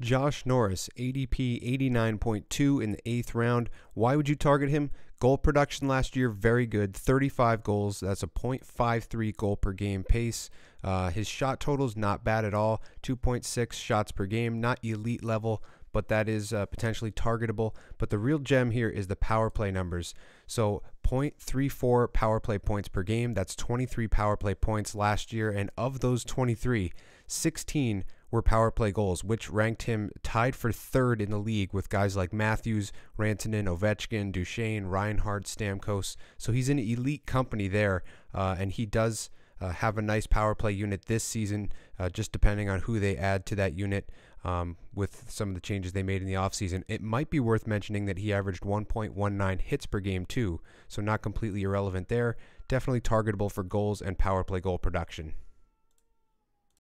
Josh Norris, ADP 89.2 in the eighth round. Why would you target him? Goal production last year, very good. 35 goals. That's a .53 goal per game pace. Uh, his shot total is not bad at all. 2.6 shots per game. Not elite level, but that is uh, potentially targetable. But the real gem here is the power play numbers. So 0.34 power play points per game. That's 23 power play points last year. And of those 23, 16 were power play goals, which ranked him tied for third in the league with guys like Matthews, Rantanen, Ovechkin, Duchene, Reinhart, Stamkos. So he's in elite company there, uh, and he does uh, have a nice power play unit this season, uh, just depending on who they add to that unit. Um, with some of the changes they made in the offseason, it might be worth mentioning that he averaged 1.19 hits per game, too. So, not completely irrelevant there. Definitely targetable for goals and power play goal production.